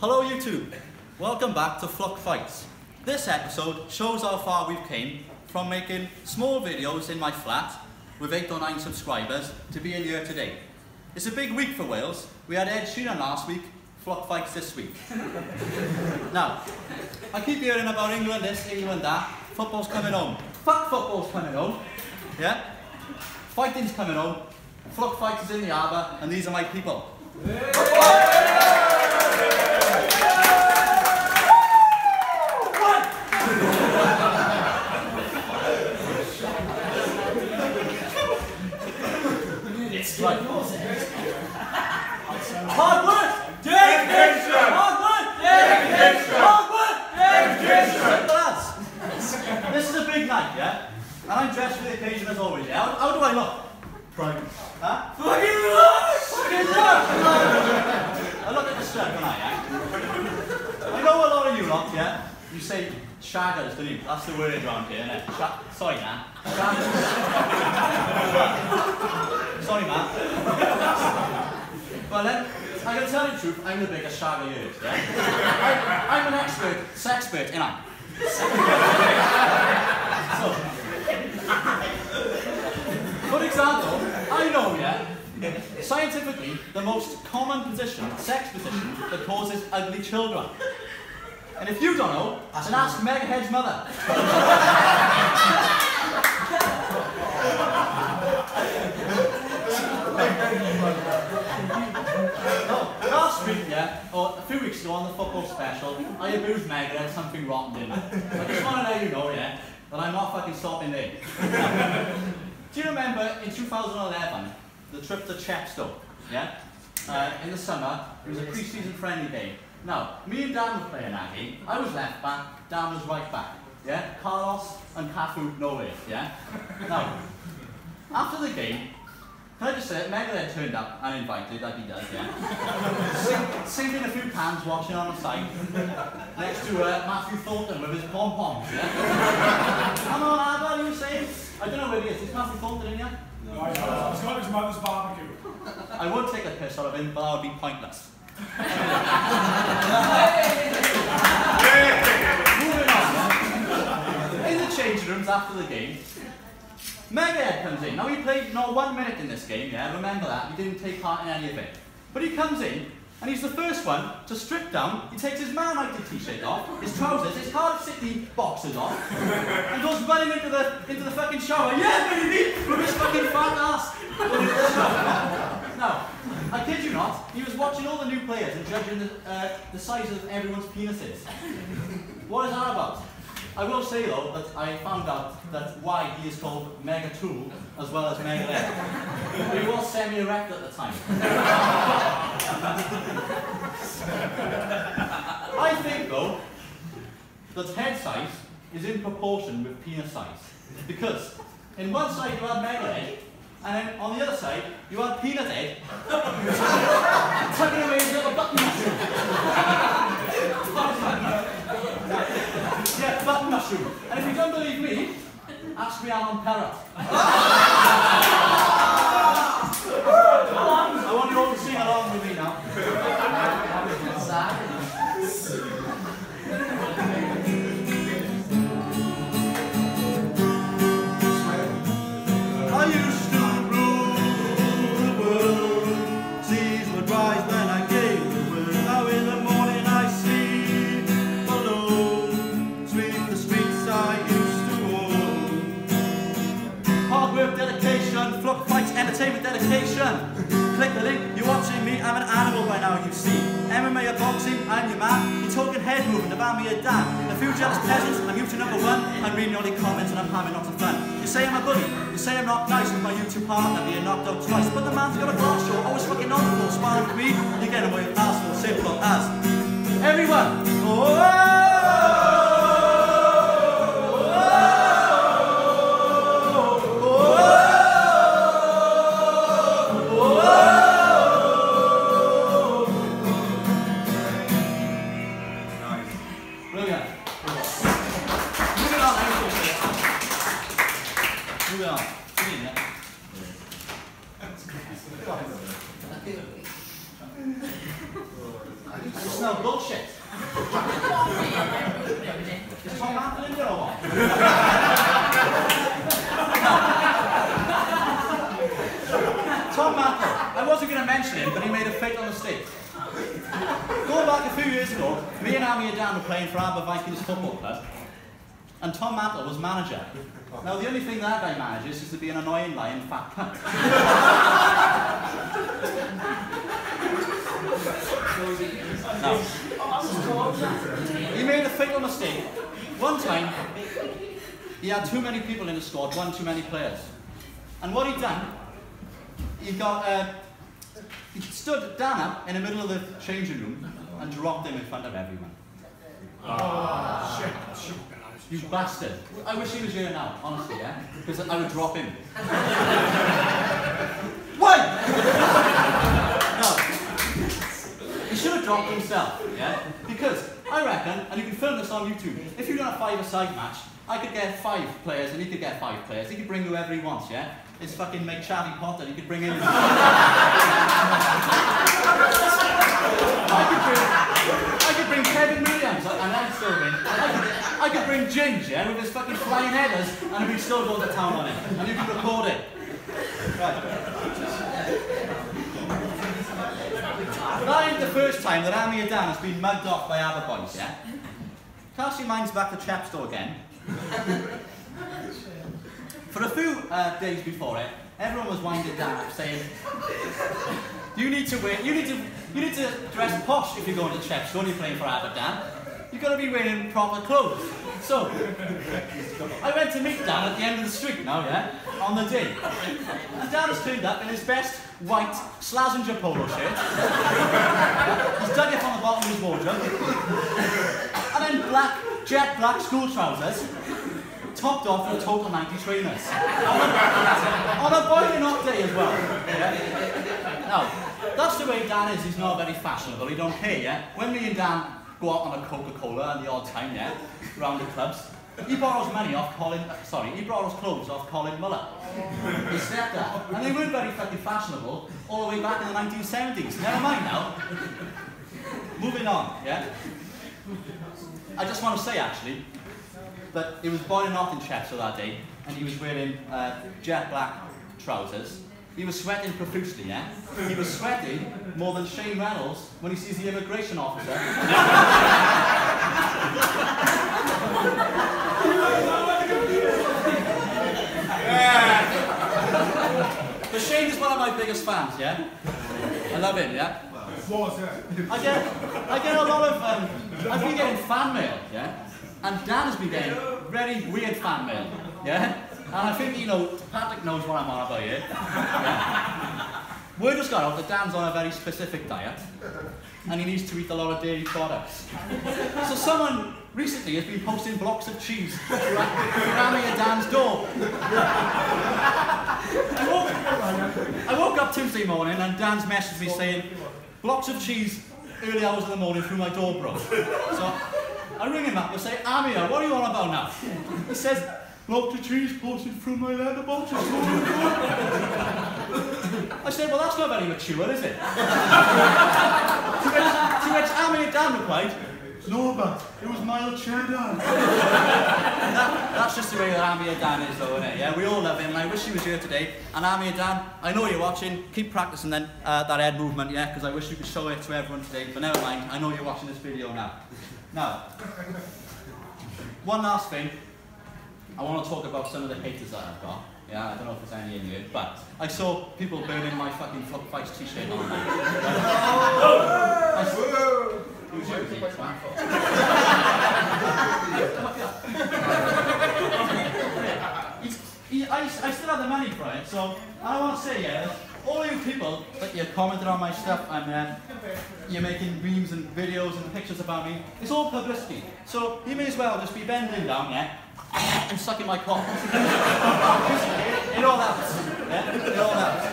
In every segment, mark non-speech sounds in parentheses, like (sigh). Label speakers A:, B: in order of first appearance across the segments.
A: Hello YouTube, welcome back to Flook Fights. This episode shows how far we've came from making small videos in my flat with 8 or 9 subscribers to being here today. It's a big week for Wales. We had Ed Sheeran last week, Flook Fights this week. (laughs) now, I keep hearing about England this, England that, football's coming home. Fuck football's coming home, yeah? Fighting's coming home, Flook Fights is in the Aber, and these are my people. Right. This is a big night, yeah? And I'm dressed for the occasion as always, yeah? How, do I look? Private. Huh? Look! Fucking look! I look at the I, yeah? I know a lot of you yeah? You say shaggers, don't you? That's the word around here, isn't it? Sha sorry, man. (laughs) sorry, man. Well then, I can tell you the truth, I'm the biggest shagger here, yeah? I, (laughs) I'm an expert, sexpert, and I. so, for example, I know, yeah, scientifically, the most common position, sex position, that causes ugly children. And if you don't know, then ask Megahead's mother. (laughs) oh, week, yeah, or a few weeks ago on the football special, I abused Megahead something rotten in it. I just want to let you know, yeah, that I'm not fucking stopping there. (laughs) Do you remember in 2011, the trip to Chepstow, yeah? Uh, in the summer, it was a pre-season friendly game. Now, me and Dan were playing that game. I was left back, Dan was right back. Yeah? Carlos and Cafu nowhere. Yeah? Now, after the game, can I just say, Megalith turned up uninvited, like he does, yeah? Sink, sinking a few cans, watching on the side, next to uh, Matthew Thornton with his pom-poms, yeah? Come on, what you saying? I don't know where he is. Is Matthew Thornton in here?
B: No, got, he's got his mother's barbecue.
A: I would take a piss out of him, but that would be pointless. Moving on. In the change rooms after the game, Megahead comes in. Now he played not one minute in this game, yeah, remember that. He didn't take part in any of it. But he comes in, and he's the first one to strip down. He takes his Man t-shirt off, his trousers, his Cardiff City boxers off, and goes running into the into the fucking shower. Yeah, baby, with his fucking fat ass. now, I kid you not, he was watching all the new players and judging the, uh, the size of everyone's penises. What is that about? I will say though that I found out that why he is called Mega Tool as well as Mega Leg. (laughs) he was semi-erect at the time. (laughs) I think though that head size is in proportion with penis size. Because in one side you have Mega Leg and then on the other side, you have peanut head (laughs) tucking away his little button mushroom. yeah, button mushroom. And if you don't believe me, ask me Alan Parrott. Talking head movement about me a damn. A few jealous peasants, I'm YouTube number one. I'm reading all the comments and I'm having lots of fun. You say I'm a bully, you say I'm not nice with my YouTube partner being knocked out twice. But the man's got a glass show, always fucking on the floor, smiling with me. You get away with asshole, simple as. Everyone! Oh! To Moving on. Give me a minute. smell bullshit. Tom Apple in there or what? Tom Apple. I wasn't going to mention him, but he made a fatal mistake. Going back a few years ago, me and Amy and Dan were playing for Aber Vikings Football Club, and Tom Apple was manager. Now, the only thing that guy manages is to be an annoying lying fat cunt. he made a fatal mistake. One time, he had too many people in the squad, one too many players. And what he'd done, he got, uh, he stood up in the middle of the changing room and dropped him in front of everyone. You bastard. I wish he was here now, honestly, yeah? Because I would drop him. (laughs) Why? no. He should have dropped himself, yeah? Because I reckon, and you can film this on YouTube, if you're doing a five-a-side match, I could get five players and he could get five players. He could bring whoever he wants, yeah? It's fucking make Charlie Potter, he could bring in... (laughs) I could bring, I could bring Kevin Williams, and I'd still win. I could, I could bring Ginge, yeah, with his fucking flying headers, and we'd still go to town on it. And you could record it. Right. That ain't the first time that Amy Dan has been mugged off by other boys, yeah? Cast your minds back to Chepstow again. For a few uh, days before it, everyone was winding down saying, you need to wear, you need to, you need to dress posh if you're going to Chepstow and you're playing for Aberdeen. You've got to be wearing proper clothes. So, (laughs) I went to meet Dan at the end of the street now, yeah, on the day. And Dan has turned up in his best white Slazenger polo shirt. He's dug it from the bottom of his wardrobe. And then black, jet black school trousers, topped off with total 90 trainers. on a boiling hot day as well. Yeah? Now, that's the way Dan is, he's not very fashionable, he don't care, yeah? When me and Dan go out on a Coca-Cola and the odd time, yeah, around the clubs, he borrows money off Colin, uh, sorry, he borrows clothes off Colin Muller. He His stepdad. And they weren't very fucking fashionable all the way back in the 1970s. Never mind now. Moving on, yeah? I just want to say, actually, that it was boiling hot in Chester that day, and he was wearing uh, jet black trousers. He was sweating profusely, yeah? He was sweating more than Shane Reynolds when he sees the immigration officer. but Shane is one of my biggest fans, yeah? I love him, yeah? I get, I get a lot of, um, I've been getting fan mail, yeah? And Dan has been getting very weird fan mail, yeah? And I think, you know, Patrick knows what I'm on about here. Yeah? (laughs) Word has got out that Dan's on a very specific diet, and he needs to eat a lot of dairy products. So someone recently has been posting blocks of cheese around me at Dan's door. I woke, I woke up Tuesday morning and Dan's messaged me saying, blocks of cheese early hours in the morning through my door bro. So I ring him up and say, Amir, what are you on about now? He says, blocks of cheese posted through my letterbox. (laughs) I said, well, that's not very mature, is it? (laughs) to which, to which Amir Dan replied, no, but it was mild cheddar. that, that's just the way that Amir Dan is, though, isn't it? Yeah, we all love him, and I wish he was here today. And Amir Dan, I know you're watching. Keep practicing then uh, that head movement, yeah, because I wish you could show it to everyone today. But never mind, I know you're watching this video now. Now, one last thing. I want to talk about some of the haters that I've got. Yeah, I don't know if there's any in here, but I saw people burning my fucking Flook Fights t-shirt online. I saw- Who's you, you twat? He's- he- I, I still have the money for it, so I want to say, yeah, all you people that you commented on my stuff and uh, you're making memes and videos and pictures about me, it's all publicity. So you may as well just be bending down, yeah, and sucking my cock. it, (laughs) it all helps. Yeah? It all helps.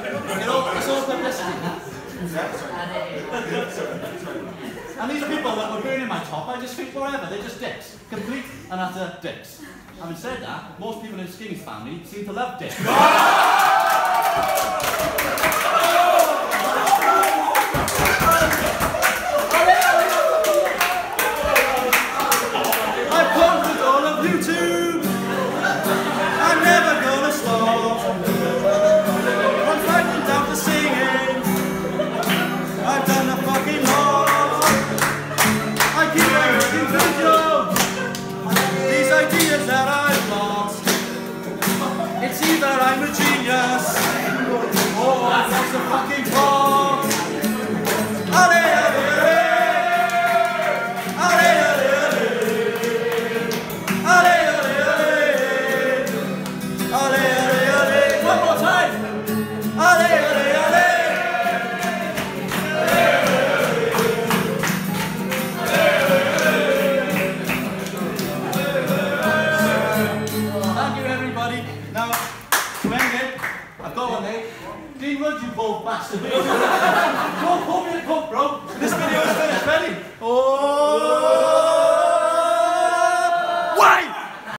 A: It all, it's all publicity. And these people that were burning my top, I just think whatever, they're just dicks. Complete and utter dicks. Having said that, most people in Skinny's family seem to love dicks. (laughs) yes. Oh, that's a fucking ball. Yeah. (laughs)